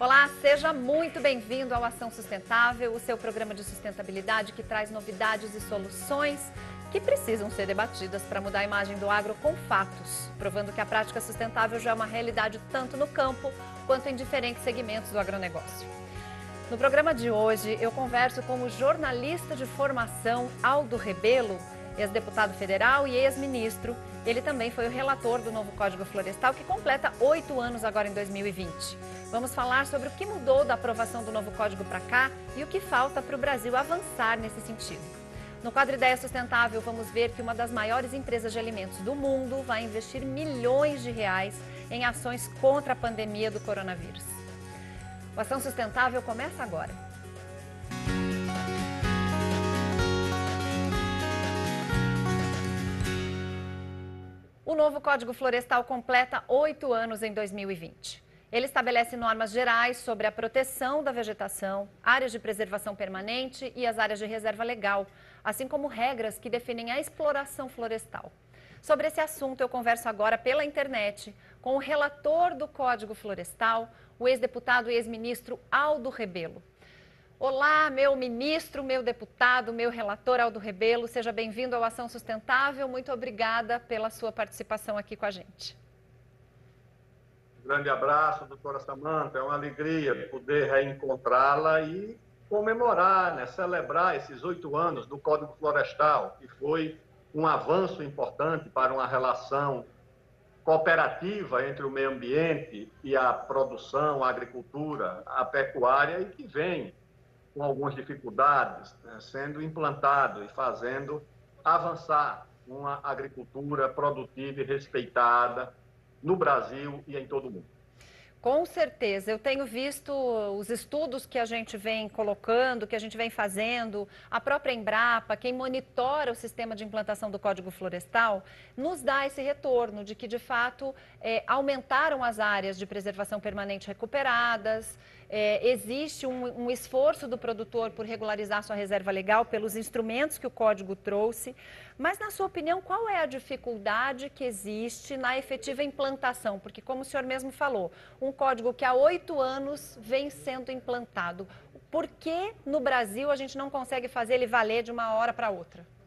Olá, seja muito bem-vindo ao Ação Sustentável, o seu programa de sustentabilidade que traz novidades e soluções que precisam ser debatidas para mudar a imagem do agro com fatos, provando que a prática sustentável já é uma realidade tanto no campo quanto em diferentes segmentos do agronegócio. No programa de hoje, eu converso com o jornalista de formação Aldo Rebelo, ex-deputado federal e ex-ministro. Ele também foi o relator do novo Código Florestal, que completa oito anos agora em 2020. Vamos falar sobre o que mudou da aprovação do novo código para cá e o que falta para o Brasil avançar nesse sentido. No quadro Ideia Sustentável, vamos ver que uma das maiores empresas de alimentos do mundo vai investir milhões de reais em ações contra a pandemia do coronavírus. O Ação Sustentável começa agora. O novo Código Florestal completa oito anos em 2020. Ele estabelece normas gerais sobre a proteção da vegetação, áreas de preservação permanente e as áreas de reserva legal, assim como regras que definem a exploração florestal. Sobre esse assunto, eu converso agora pela internet com o relator do Código Florestal, o ex-deputado e ex-ministro Aldo Rebelo. Olá, meu ministro, meu deputado, meu relator Aldo Rebelo, seja bem-vindo ao Ação Sustentável. Muito obrigada pela sua participação aqui com a gente grande abraço, doutora Samanta. É uma alegria poder reencontrá-la e comemorar, né, celebrar esses oito anos do Código Florestal, que foi um avanço importante para uma relação cooperativa entre o meio ambiente e a produção, a agricultura, a pecuária, e que vem com algumas dificuldades, né, sendo implantado e fazendo avançar uma agricultura produtiva e respeitada, no Brasil e em todo o mundo. Com certeza, eu tenho visto os estudos que a gente vem colocando, que a gente vem fazendo, a própria Embrapa, quem monitora o sistema de implantação do Código Florestal, nos dá esse retorno de que, de fato, é, aumentaram as áreas de preservação permanente recuperadas, é, existe um, um esforço do produtor por regularizar sua reserva legal pelos instrumentos que o código trouxe. Mas, na sua opinião, qual é a dificuldade que existe na efetiva implantação? Porque, como o senhor mesmo falou, um código que há oito anos vem sendo implantado. Por que no Brasil a gente não consegue fazer ele valer de uma hora para outra?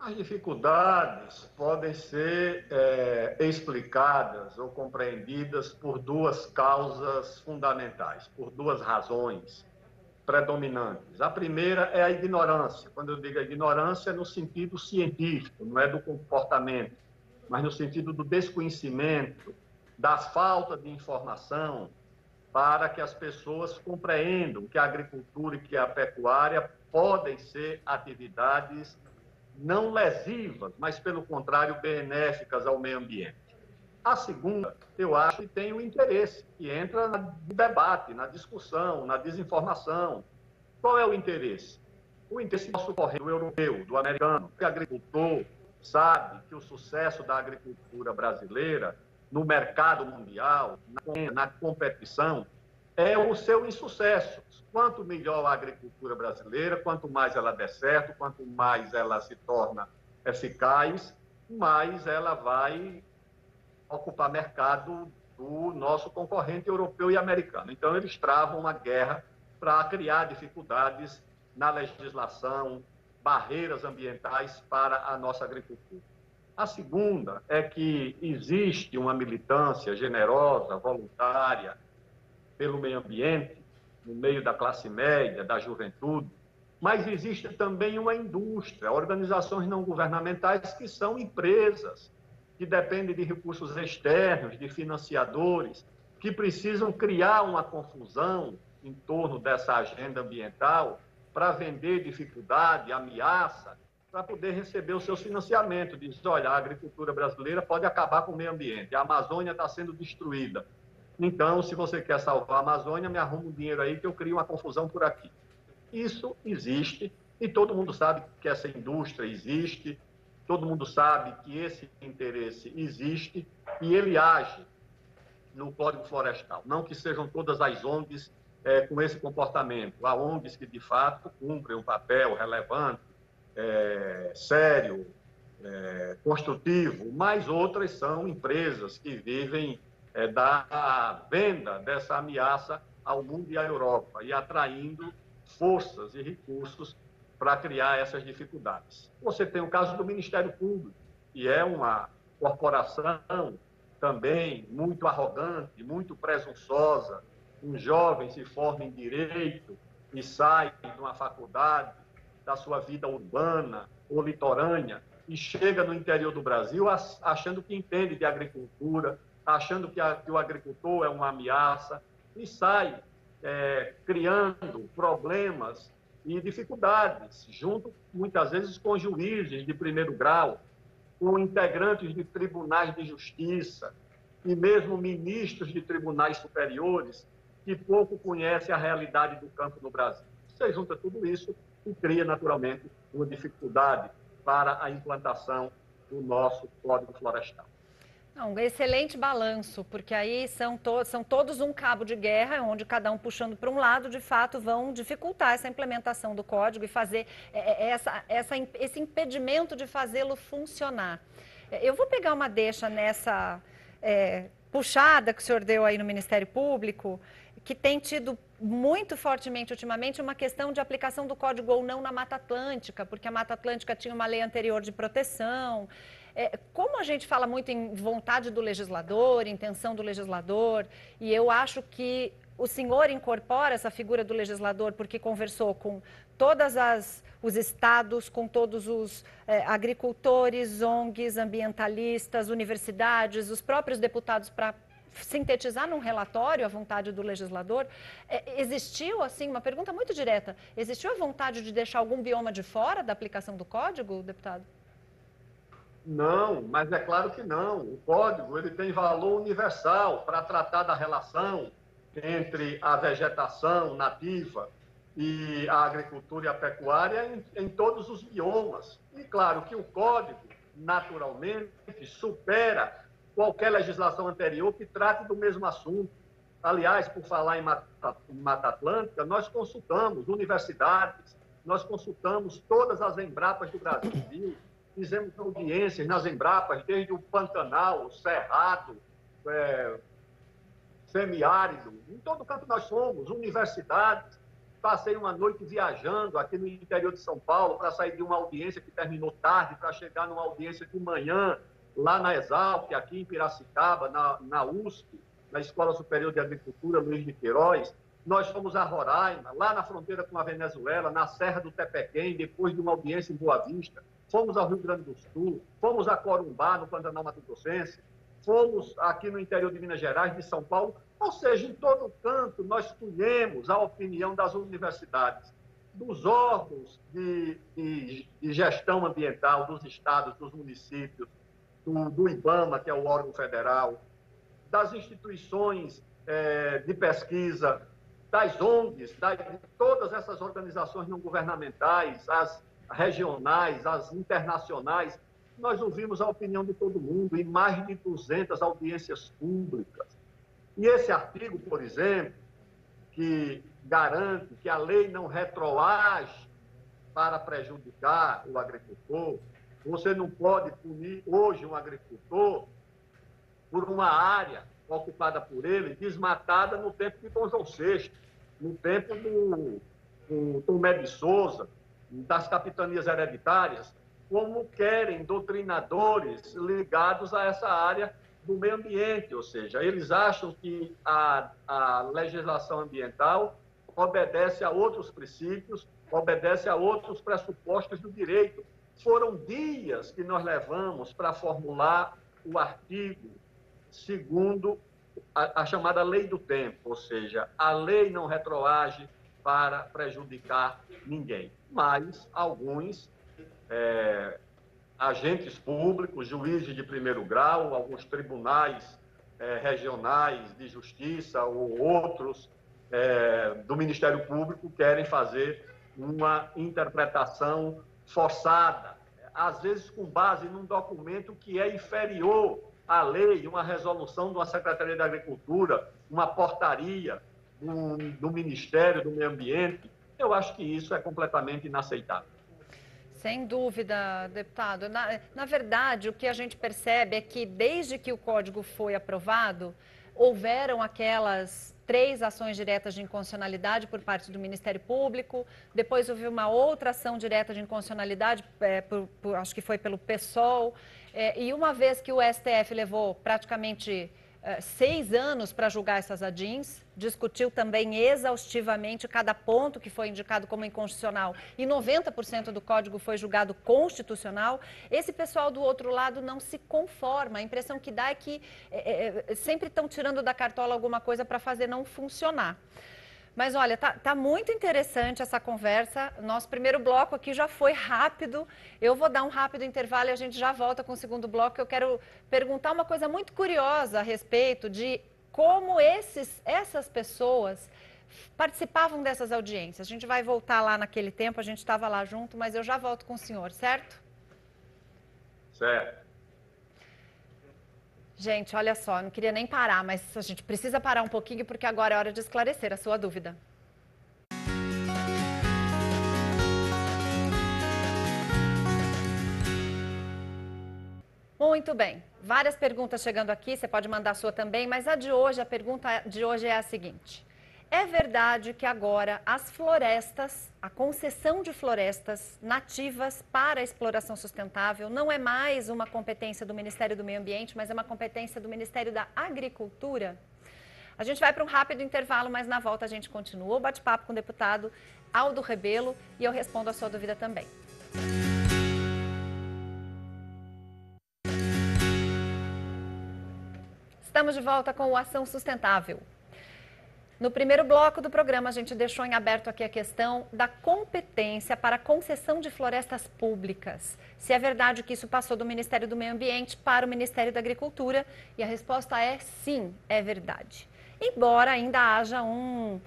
As dificuldades podem ser é, explicadas ou compreendidas por duas causas fundamentais, por duas razões predominantes. A primeira é a ignorância. Quando eu digo ignorância, é no sentido científico, não é do comportamento, mas no sentido do desconhecimento, da falta de informação, para que as pessoas compreendam que a agricultura e que a pecuária podem ser atividades não lesivas, mas pelo contrário, benéficas ao meio ambiente. A segunda, eu acho que tem o interesse, que entra no debate, na discussão, na desinformação. Qual é o interesse? O interesse nosso correto, do europeu, do americano, que agricultor sabe que o sucesso da agricultura brasileira no mercado mundial, na competição, é o seu insucesso. Quanto melhor a agricultura brasileira, quanto mais ela der certo, quanto mais ela se torna eficaz, mais ela vai ocupar mercado do nosso concorrente europeu e americano. Então, eles travam uma guerra para criar dificuldades na legislação, barreiras ambientais para a nossa agricultura. A segunda é que existe uma militância generosa, voluntária, pelo meio ambiente, no meio da classe média, da juventude, mas existe também uma indústria, organizações não governamentais que são empresas, que dependem de recursos externos, de financiadores, que precisam criar uma confusão em torno dessa agenda ambiental para vender dificuldade, ameaça, para poder receber o seu financiamento. Diz, olha, a agricultura brasileira pode acabar com o meio ambiente, a Amazônia está sendo destruída. Então, se você quer salvar a Amazônia, me arruma um dinheiro aí que eu crio uma confusão por aqui. Isso existe e todo mundo sabe que essa indústria existe, todo mundo sabe que esse interesse existe e ele age no Código Florestal. Não que sejam todas as ONGs é, com esse comportamento. Há ONGs que, de fato, cumprem um papel relevante, é, sério, é, construtivo, mas outras são empresas que vivem é, da venda dessa ameaça ao mundo e à Europa e atraindo forças e recursos para criar essas dificuldades. Você tem o caso do Ministério Público, que é uma corporação também muito arrogante, muito presunçosa. Um jovem se forma em direito e sai de uma faculdade da sua vida urbana ou litorânea e chega no interior do Brasil achando que entende de agricultura, achando que, a, que o agricultor é uma ameaça e sai é, criando problemas e dificuldades, junto muitas vezes com juízes de primeiro grau, com integrantes de tribunais de justiça e mesmo ministros de tribunais superiores que pouco conhecem a realidade do campo no Brasil. Você junta tudo isso e cria, naturalmente, uma dificuldade para a implantação do nosso Código Florestal. Um excelente balanço, porque aí são, to são todos um cabo de guerra, onde cada um puxando para um lado, de fato, vão dificultar essa implementação do código e fazer é, é, essa, essa, esse impedimento de fazê-lo funcionar. É, eu vou pegar uma deixa nessa é, puxada que o senhor deu aí no Ministério Público, que tem tido muito fortemente ultimamente uma questão de aplicação do código ou não na Mata Atlântica, porque a Mata Atlântica tinha uma lei anterior de proteção. É, como a gente fala muito em vontade do legislador, intenção do legislador, e eu acho que o senhor incorpora essa figura do legislador porque conversou com todas as os estados, com todos os é, agricultores, ONGs, ambientalistas, universidades, os próprios deputados para sintetizar num relatório a vontade do legislador, é, existiu, assim, uma pergunta muito direta, existiu a vontade de deixar algum bioma de fora da aplicação do código, deputado? Não, mas é claro que não. O código ele tem valor universal para tratar da relação entre a vegetação nativa e a agricultura e a pecuária em, em todos os biomas. E claro que o código, naturalmente, supera qualquer legislação anterior que trate do mesmo assunto. Aliás, por falar em Mata, Mata Atlântica, nós consultamos universidades, nós consultamos todas as Embrapas do Brasil, fizemos audiências nas Embrapas, desde o Pantanal, o Cerrado, é, semiárido, em todo canto nós somos, universidades. Passei uma noite viajando aqui no interior de São Paulo para sair de uma audiência que terminou tarde, para chegar numa audiência de manhã, lá na Exalc, aqui em Piracicaba, na, na USP, na Escola Superior de Agricultura Luiz de Queiroz. Nós fomos a Roraima, lá na fronteira com a Venezuela, na Serra do Tepequém, depois de uma audiência em Boa Vista. Fomos ao Rio Grande do Sul, fomos a Corumbá, no Pantanal Mato Grossense, fomos aqui no interior de Minas Gerais, de São Paulo. Ou seja, em todo canto, nós colhemos a opinião das universidades, dos órgãos de, de, de gestão ambiental, dos estados, dos municípios, do, do IBAMA, que é o órgão federal, das instituições é, de pesquisa, das ONGs, das, de todas essas organizações não governamentais, as regionais, as internacionais, nós ouvimos a opinião de todo mundo em mais de 200 audiências públicas. E esse artigo, por exemplo, que garante que a lei não retroage para prejudicar o agricultor, você não pode punir hoje um agricultor por uma área ocupada por ele, desmatada no tempo de Dom João VI, no tempo do, do Tomé de Souza, das capitanias hereditárias, como querem doutrinadores ligados a essa área do meio ambiente, ou seja, eles acham que a, a legislação ambiental obedece a outros princípios, obedece a outros pressupostos do direito, foram dias que nós levamos para formular o artigo segundo a, a, chamada lei do tempo, ou seja, a lei não retroage para prejudicar ninguém, mas alguns é, agentes públicos, juízes de primeiro grau, alguns tribunais é, regionais de justiça ou outros é, do Ministério Público querem fazer uma interpretação forçada, às vezes com base num documento que é inferior à lei, uma resolução de uma Secretaria da Agricultura, uma portaria do, do Ministério do Meio Ambiente. Eu acho que isso é completamente inaceitável. Sem dúvida, deputado. Na, na, verdade, o que a gente percebe é que desde que o código foi aprovado, houveram aquelas três ações diretas de inconstitucionalidade por parte do Ministério Público, depois houve uma outra ação direta de inconstitucionalidade, é, por, por, acho que foi pelo PSOL, é, e uma vez que o STF levou praticamente seis anos para julgar essas ADINs, discutiu também exaustivamente cada ponto que foi indicado como inconstitucional e 90% do código foi julgado constitucional, esse pessoal do outro lado não se conforma. A impressão que dá é que é, é, sempre estão tirando da cartola alguma coisa para fazer não funcionar. Mas olha, tá, tá, muito interessante essa conversa. Nosso primeiro bloco aqui já foi rápido. Eu vou dar um rápido intervalo e a gente já volta com o segundo bloco. Eu quero perguntar uma coisa muito curiosa a respeito de como esses, essas pessoas participavam dessas audiências. A gente vai voltar lá naquele tempo, a gente estava lá junto, mas eu já volto com o senhor, certo? Certo. Gente, olha só, não queria nem parar, mas a gente precisa parar um pouquinho porque agora é hora de esclarecer a sua dúvida. Muito bem, várias perguntas chegando aqui, você pode mandar a sua também, mas a de hoje, a pergunta de hoje é a seguinte. É verdade que agora as florestas, a concessão de florestas nativas para exploração sustentável não é mais uma competência do Ministério do Meio Ambiente, mas é uma competência do Ministério da Agricultura? A gente vai para um rápido intervalo, mas na volta a gente continua o bate-papo com o deputado Aldo Rebelo e eu respondo a sua dúvida também. Estamos de volta com o Ação Sustentável. No primeiro bloco do programa, a gente deixou em aberto aqui a questão da competência para concessão de florestas públicas. Se é verdade que isso passou do Ministério do Meio Ambiente para o Ministério da Agricultura, e a resposta é sim, é verdade. Embora ainda haja um,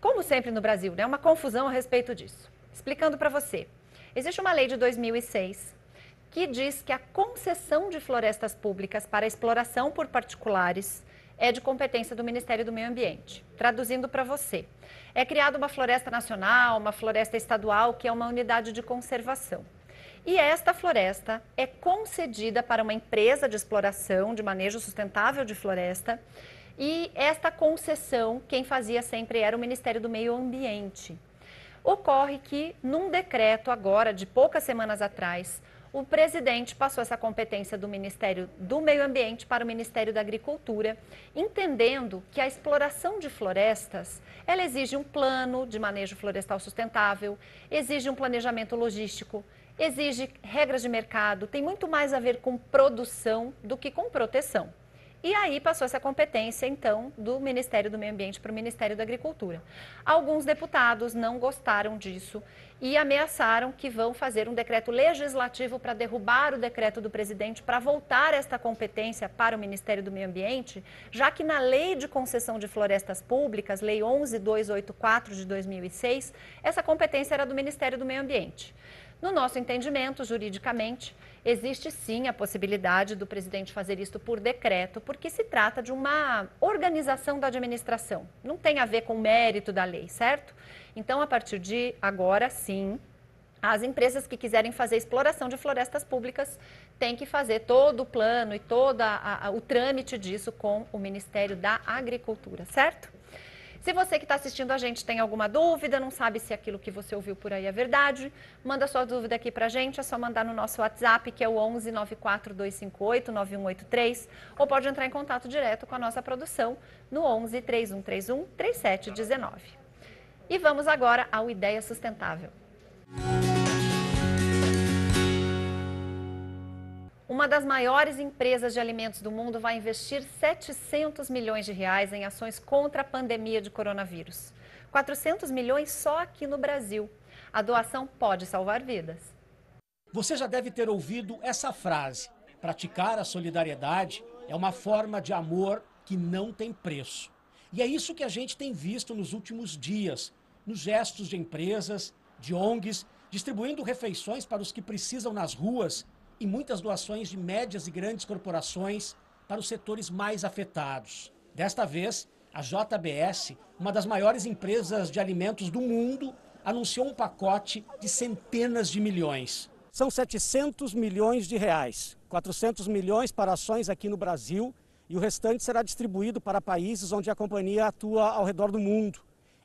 como sempre no Brasil, né, uma confusão a respeito disso. Explicando para você. Existe uma lei de 2006 que diz que a concessão de florestas públicas para exploração por particulares é de competência do Ministério do Meio Ambiente. Traduzindo para você, é criada uma floresta nacional, uma floresta estadual, que é uma unidade de conservação. E esta floresta é concedida para uma empresa de exploração, de manejo sustentável de floresta, e esta concessão, quem fazia sempre era o Ministério do Meio Ambiente. Ocorre que, num decreto agora, de poucas semanas atrás, o presidente passou essa competência do Ministério do Meio Ambiente para o Ministério da Agricultura, entendendo que a exploração de florestas, ela exige um plano de manejo florestal sustentável, exige um planejamento logístico, exige regras de mercado, tem muito mais a ver com produção do que com proteção. E aí passou essa competência, então, do Ministério do Meio Ambiente para o Ministério da Agricultura. Alguns deputados não gostaram disso e ameaçaram que vão fazer um decreto legislativo para derrubar o decreto do presidente para voltar esta competência para o Ministério do Meio Ambiente, já que na Lei de Concessão de Florestas Públicas, Lei 11284 de 2006, essa competência era do Ministério do Meio Ambiente. No nosso entendimento, juridicamente, existe sim a possibilidade do presidente fazer isto por decreto, porque se trata de uma organização da administração. Não tem a ver com o mérito da lei, certo? Então, a partir de agora, sim, as empresas que quiserem fazer exploração de florestas públicas têm que fazer todo o plano e todo o trâmite disso com o Ministério da Agricultura, certo? Se você que está assistindo a gente tem alguma dúvida, não sabe se aquilo que você ouviu por aí é verdade, manda sua dúvida aqui para a gente, é só mandar no nosso WhatsApp, que é o 11 94258 9183, ou pode entrar em contato direto com a nossa produção no 11 3131 3719. E vamos agora ao Ideia Sustentável. Uma das maiores empresas de alimentos do mundo vai investir 700 milhões de reais em ações contra a pandemia de coronavírus. 400 milhões só aqui no Brasil. A doação pode salvar vidas. Você já deve ter ouvido essa frase: praticar a solidariedade é uma forma de amor que não tem preço. E é isso que a gente tem visto nos últimos dias, nos gestos de empresas, de ONGs, distribuindo refeições para os que precisam nas ruas e muitas doações de médias e grandes corporações para os setores mais afetados. Desta vez, a JBS, uma das maiores empresas de alimentos do mundo, anunciou um pacote de centenas de milhões. São 700 milhões de reais, 400 milhões para ações aqui no Brasil e o restante será distribuído para países onde a companhia atua ao redor do mundo.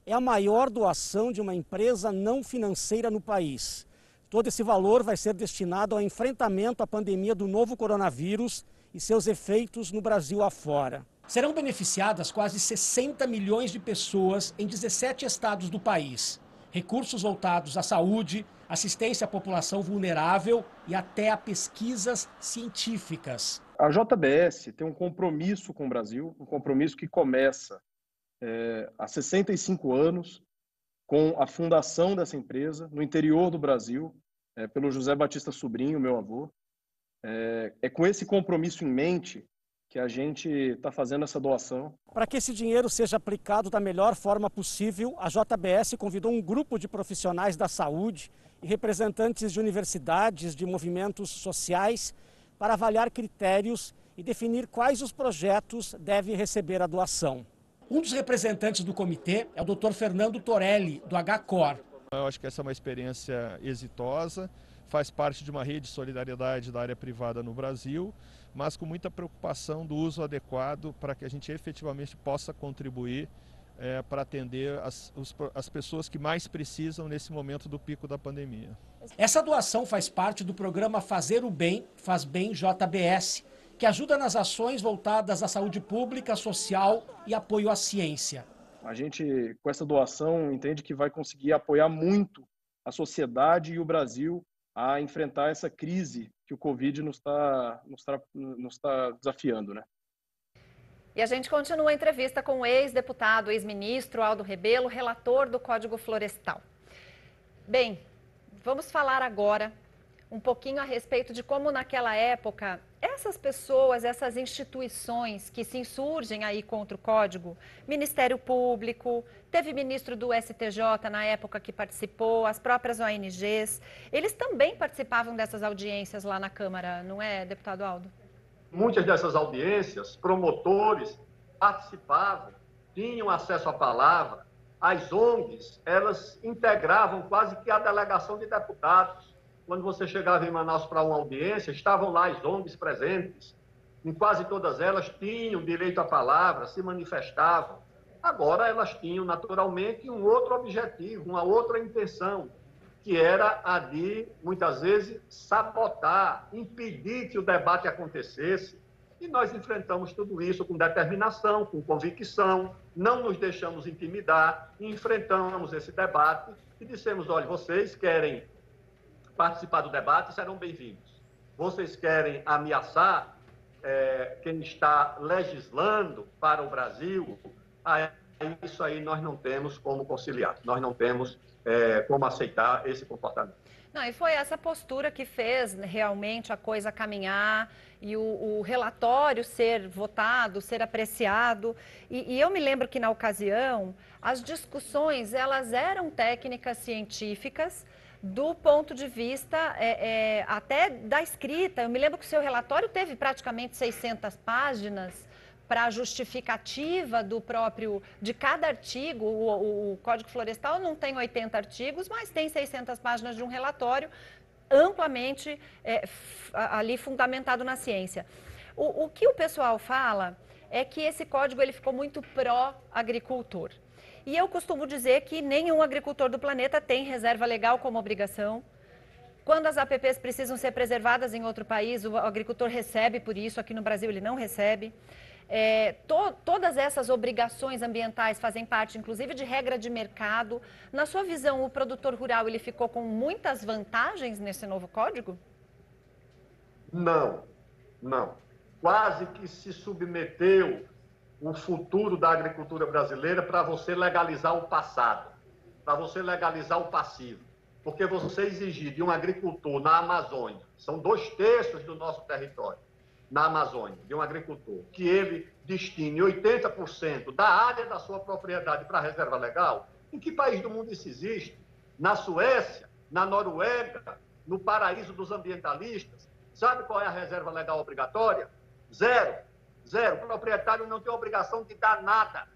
É a maior doação de uma empresa não financeira no país. Todo esse valor vai ser destinado ao enfrentamento à pandemia do novo coronavírus e seus efeitos no Brasil afora. Serão beneficiadas quase 60 milhões de pessoas em 17 estados do país. Recursos voltados à saúde, assistência à população vulnerável e até a pesquisas científicas. A JBS tem um compromisso com o Brasil, um compromisso que começa é, há 65 anos com a fundação dessa empresa no interior do Brasil, é, pelo José Batista Sobrinho, meu avô. É, é com esse compromisso em mente que a gente está fazendo essa doação. Para que esse dinheiro seja aplicado da melhor forma possível, a JBS convidou um grupo de profissionais da saúde e representantes de universidades, de movimentos sociais, para avaliar critérios e definir quais os projetos devem receber a doação. Um dos representantes do comitê é o Dr. Fernando Torelli, do HCOR. Eu acho que essa é uma experiência exitosa, faz parte de uma rede de solidariedade da área privada no Brasil mas com muita preocupação do uso adequado para que a gente efetivamente possa contribuir é, para atender as, as pessoas que mais precisam nesse momento do pico da pandemia. Essa doação faz parte do programa Fazer o Bem, Faz Bem JBS, que ajuda nas ações voltadas à saúde pública, social e apoio à ciência. A gente, com essa doação, entende que vai conseguir apoiar muito a sociedade e o Brasil a enfrentar essa crise que o Covid nos está nos tá, nos tá desafiando, né? E a gente continua a entrevista com o ex-deputado, ex-ministro Aldo Rebelo, relator do Código Florestal. Bem, vamos falar agora um pouquinho a respeito de como naquela época essas pessoas, essas instituições que se insurgem aí contra o código, Ministério Público, teve ministro do STJ na época que participou, as próprias ONGs, eles também participavam dessas audiências lá na Câmara, não é, deputado Aldo? Muitas dessas audiências, promotores participavam, tinham acesso à palavra, as ONGs, elas integravam quase que a delegação de deputados quando você chegava em Manaus para uma audiência, estavam lá as ONGs presentes. Em quase todas elas tinham direito à palavra, se manifestavam. Agora elas tinham naturalmente um outro objetivo, uma outra intenção, que era a de, muitas vezes, sabotar, impedir que o debate acontecesse. E nós enfrentamos tudo isso com determinação, com convicção, não nos deixamos intimidar, enfrentamos esse debate e dissemos: olha, vocês querem participar do debate serão bem-vindos. Vocês querem ameaçar é, quem está legislando para o Brasil? Aí, isso aí nós não temos como conciliar, nós não temos é, como aceitar esse comportamento. Não, e foi essa postura que fez realmente a coisa caminhar e o, o relatório ser votado, ser apreciado. E, e, eu me lembro que na ocasião as discussões elas eram técnicas científicas do ponto de vista é, é, até da escrita. Eu me lembro que o seu relatório teve praticamente 600 páginas para a justificativa do próprio, de cada artigo. O, o, Código Florestal não tem 80 artigos, mas tem 600 páginas de um relatório amplamente é, ali fundamentado na ciência. O, o que o pessoal fala é que esse código ele ficou muito pró-agricultor. E eu costumo dizer que nenhum agricultor do planeta tem reserva legal como obrigação. Quando as APPs precisam ser preservadas em outro país, o agricultor recebe por isso, aqui no Brasil ele não recebe. É, to, todas essas obrigações ambientais fazem parte, inclusive, de regra de mercado. Na sua visão, o produtor rural ele ficou com muitas vantagens nesse novo código? Não, não. Quase que se submeteu o futuro da agricultura brasileira para você legalizar o passado, para você legalizar o passivo. Porque você exigir de um agricultor na Amazônia, são dois terços do nosso território, na Amazônia, de um agricultor, que ele destine 80% da área da sua propriedade para reserva legal, em que país do mundo isso existe? Na Suécia, na Noruega, no paraíso dos ambientalistas. Sabe qual é a reserva legal obrigatória? Zero. Zero. O proprietário não tem obrigação de dar nada.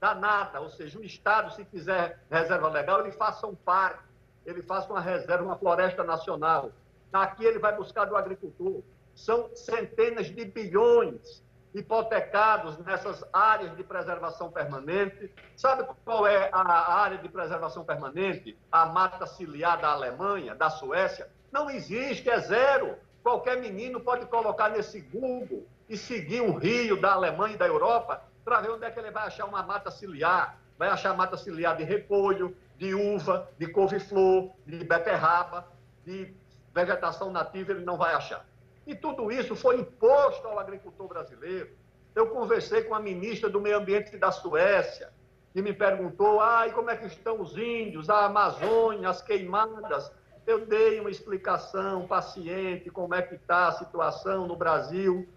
Dar nada. Ou seja, o Estado, se quiser reserva legal, ele faça um parque, ele faça uma reserva, uma floresta nacional. Aqui ele vai buscar do agricultor. São centenas de bilhões hipotecados nessas áreas de preservação permanente. Sabe qual é a área de preservação permanente? A mata ciliar da Alemanha, da Suécia? Não existe, é zero. Qualquer menino pode colocar nesse Google e seguir o rio da Alemanha e da Europa para ver onde é que ele vai achar uma mata ciliar. Vai achar mata ciliar de repolho, de uva, de couve-flor, de beterraba, de vegetação nativa, ele não vai achar. E tudo isso foi imposto ao agricultor brasileiro. Eu conversei com a ministra do Meio Ambiente da Suécia, que me perguntou: ah, e como é que estão os índios, a Amazônia, as queimadas? Eu dei uma explicação paciente como é que está a situação no Brasil.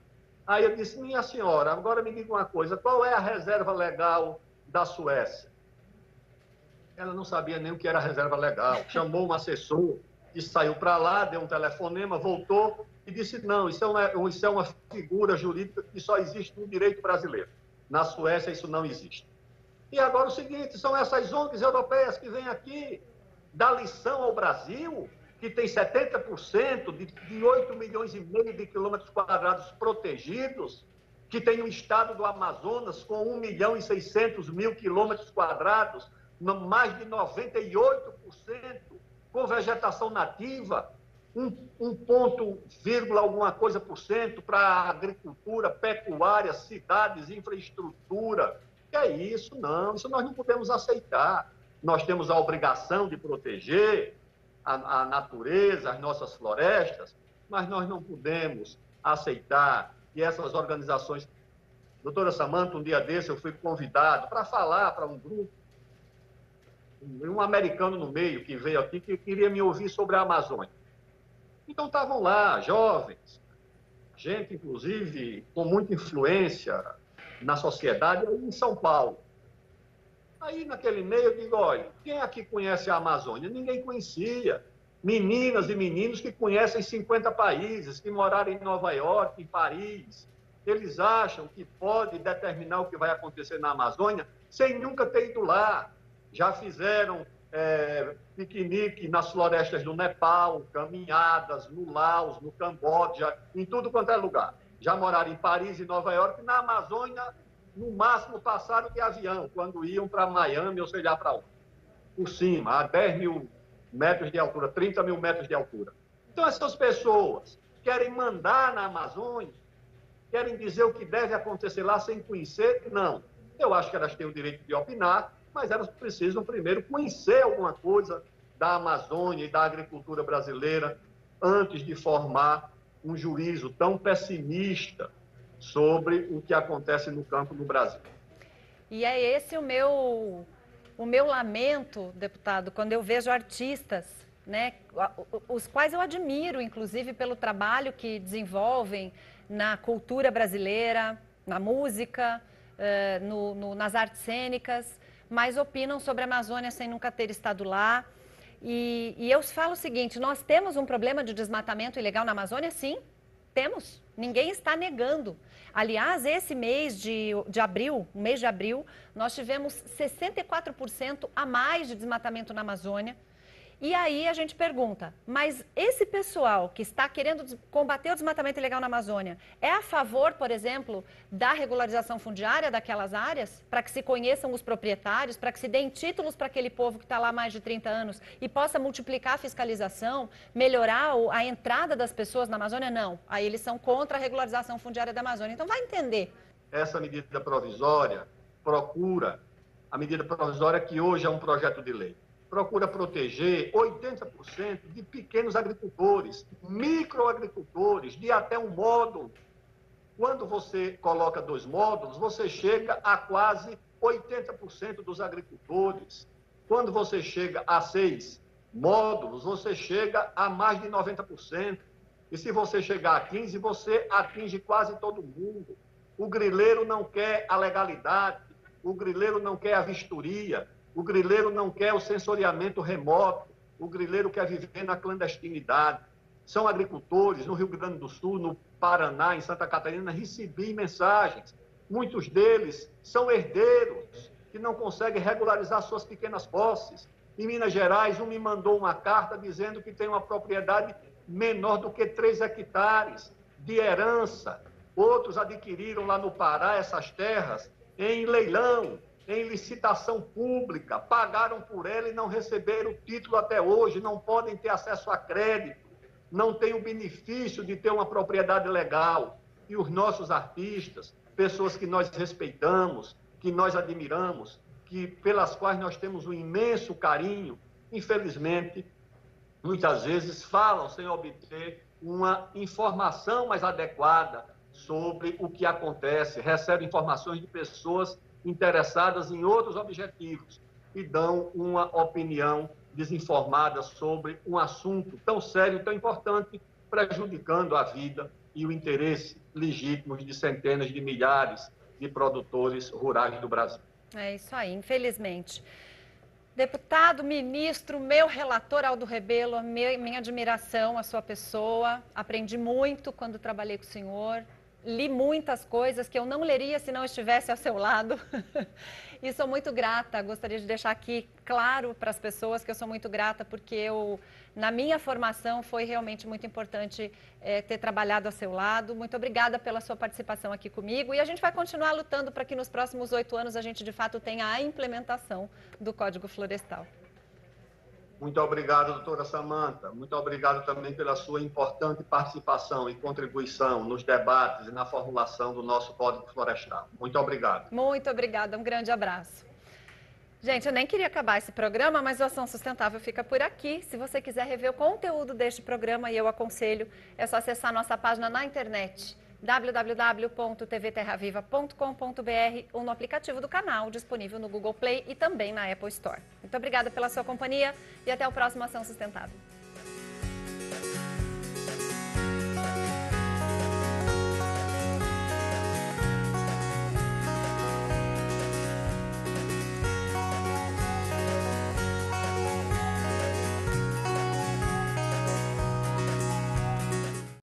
Aí eu disse, minha senhora, agora me diga uma coisa, qual é a reserva legal da Suécia? Ela não sabia nem o que era reserva legal. Chamou um assessor, e saiu para lá, deu um telefonema, voltou, e disse: não, isso é, uma, isso é uma figura jurídica que só existe no direito brasileiro. Na Suécia, isso não existe. E agora o seguinte: são essas ONGs europeias que vêm aqui dar lição ao Brasil, que tem 70% de, de 8 milhões e meio de quilômetros quadrados protegidos, que tem um estado do Amazonas com 1 milhão e 600 mil quilômetros quadrados, mais de 98% com vegetação nativa, um, um ponto, vírgula, alguma coisa por cento para agricultura, pecuária, cidades, infraestrutura. Que é isso? Não, isso nós não podemos aceitar. Nós temos a obrigação de proteger a, a natureza, as nossas florestas, mas nós não podemos aceitar que essas organizações. Doutora Samanta, um dia desse eu fui convidado para falar para um grupo um americano no meio que veio aqui que queria me ouvir sobre a Amazônia. Então estavam lá, jovens, gente, inclusive, com muita influência na sociedade, em São Paulo. Aí, naquele meio, eu digo: olha, quem aqui conhece a Amazônia? Ninguém conhecia. Meninas e meninos que conhecem 50 países, que moraram em Nova York, em Paris. Eles acham que pode determinar o que vai acontecer na Amazônia sem nunca ter ido lá. Já fizeram é, piquenique nas florestas do Nepal, caminhadas no Laos, no Camboja, em tudo quanto é lugar. Já moraram em Paris e Nova York, na Amazônia, no máximo passaram de avião, quando iam para Miami ou sei lá para onde. Por cima, a 10 mil metros de altura, 30 mil metros de altura. Então, essas pessoas querem mandar na Amazônia, querem dizer o que deve acontecer lá sem conhecer? Não. Eu acho que elas têm o direito de opinar, mas elas precisam primeiro conhecer alguma coisa da Amazônia e da agricultura brasileira antes de formar um juízo tão pessimista sobre o que acontece no campo no Brasil. E é esse o meu o meu lamento, deputado, quando eu vejo artistas, né, os quais eu admiro, inclusive pelo trabalho que desenvolvem na cultura brasileira, na música, eh, no, no, nas artes cênicas, mas opinam sobre a Amazônia sem nunca ter estado lá. E, e eu falo o seguinte: nós temos um problema de desmatamento ilegal na Amazônia? Sim, temos. Ninguém está negando. Aliás, esse mês de, de abril, mês de abril, nós tivemos 64% a mais de desmatamento na Amazônia. E aí a gente pergunta, mas esse pessoal que está querendo combater o desmatamento ilegal na Amazônia é a favor, por exemplo, da regularização fundiária daquelas áreas, para que se conheçam os proprietários, para que se deem títulos para aquele povo que está lá há mais de 30 anos e possa multiplicar a fiscalização, melhorar a entrada das pessoas na Amazônia? Não. Aí eles são contra a regularização fundiária da Amazônia. Então vai entender. Essa medida provisória procura a medida provisória que hoje é um projeto de lei procura proteger 80% de pequenos agricultores, microagricultores, de até um módulo. Quando você coloca dois módulos, você chega a quase 80% dos agricultores. Quando você chega a seis módulos, você chega a mais de 90%. E se você chegar a 15, você atinge quase todo mundo. O grileiro não quer a legalidade, o grileiro não quer a vistoria, o grileiro não quer o sensoriamento remoto, o grileiro quer viver na clandestinidade. São agricultores no Rio Grande do Sul, no Paraná, em Santa Catarina, recebi mensagens. Muitos deles são herdeiros que não conseguem regularizar suas pequenas posses. Em Minas Gerais, um me mandou uma carta dizendo que tem uma propriedade menor do que 3 hectares de herança Outros adquiriram lá no Pará essas terras em leilão, em licitação pública, pagaram por ela e não receberam o título até hoje, não podem ter acesso a crédito, não têm o benefício de ter uma propriedade legal. E os nossos artistas, pessoas que nós respeitamos, que nós admiramos, que pelas quais nós temos um imenso carinho, infelizmente, muitas vezes falam sem obter uma informação mais adequada sobre o que acontece, recebem informações de pessoas interessadas em outros objetivos e dão uma opinião desinformada sobre um assunto tão sério e tão importante, prejudicando a vida e o interesse legítimo de centenas de milhares de produtores rurais do Brasil. É isso aí, infelizmente. Deputado, ministro, meu relator Aldo Rebelo, minha admiração à sua pessoa. Aprendi muito quando trabalhei com o senhor li muitas coisas que eu não leria se não estivesse ao seu lado. e sou muito grata. Gostaria de deixar aqui claro para as pessoas que eu sou muito grata porque eu, na minha formação, foi realmente muito importante é, ter trabalhado ao seu lado. Muito obrigada pela sua participação aqui comigo. E a gente vai continuar lutando para que nos próximos oito anos a gente, de fato, tenha a implementação do Código Florestal. Muito obrigado, doutora Samanta. Muito obrigado também pela sua importante participação e contribuição nos debates e na formulação do nosso Código Florestal. Muito obrigado. Muito obrigada. Um grande abraço. Gente, eu nem queria acabar esse programa, mas o Ação Sustentável fica por aqui. Se você quiser rever o conteúdo deste programa, e eu aconselho, é só acessar nossa página na internet www.tvterraviva.com.br ou no aplicativo do canal, disponível no Google Play e também na Apple Store. Muito obrigada pela sua companhia e até o próximo Ação Sustentável.